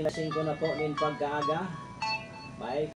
Lasing ko na po din pagkaaga. Bye.